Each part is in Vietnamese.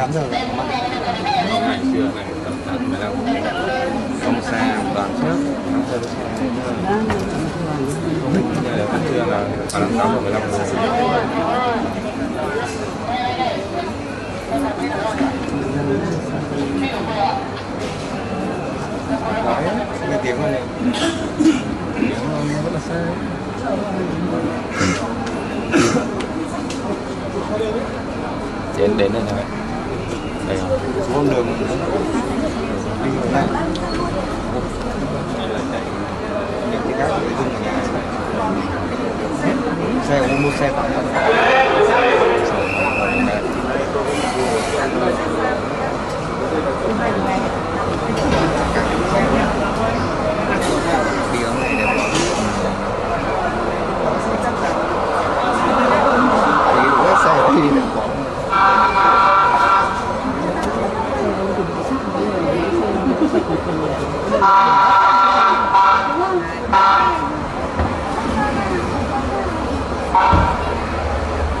8 giờ ngày xưa này tầm tầm 15 không xa đoàn trước năm giờ bây giờ là khoảng 8 giờ 15 giờ. nói nghe tiếng rồi này tiếng rất là xa đến đến đây này đây rồi con đường. Đi hướng những cái các nội dung ở nhà xe cũng mua xe tặng đi hướng này đẹp lắm đi hướng xe đi đẹp quá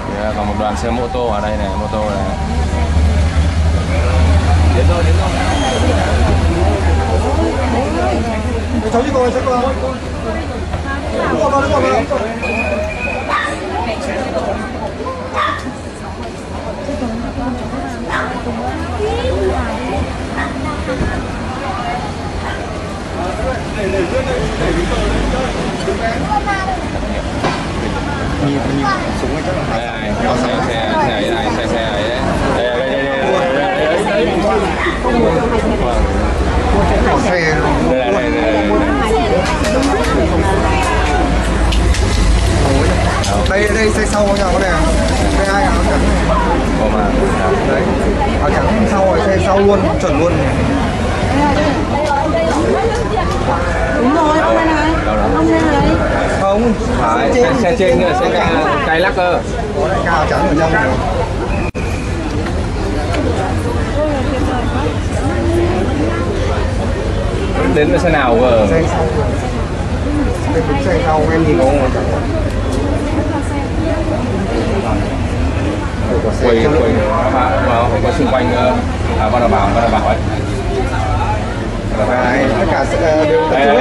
thì còn một đoàn xe mô tô ở đây này mô tô này đến rồi đến rồi cháu đi coi sẽ coi Đứng qua, đứng qua, đứng qua. Nhìn nhìn súng ấy chắc là đây này xe xe xe ấy này xe xe ấy đấy đây đây đây đây đây đây đây có xe đây đây. Đây đây đây xe sau nhà có này xe hai áo trắng này. có mà. Đấy. Áo trắng sau rồi xe sau luôn chuẩn luôn không Đấy, xe, xe trên. xe cay, lắc cơ. Cao ở trong này đến với xe nào cơ? Xe sau. Đây cũng xe sau em nhìn có một chẳng Đây quầy quầy phải có xung quanh ờ, à đầu bảo đầu bảo ấy. Đấy, tất cả sẽ đều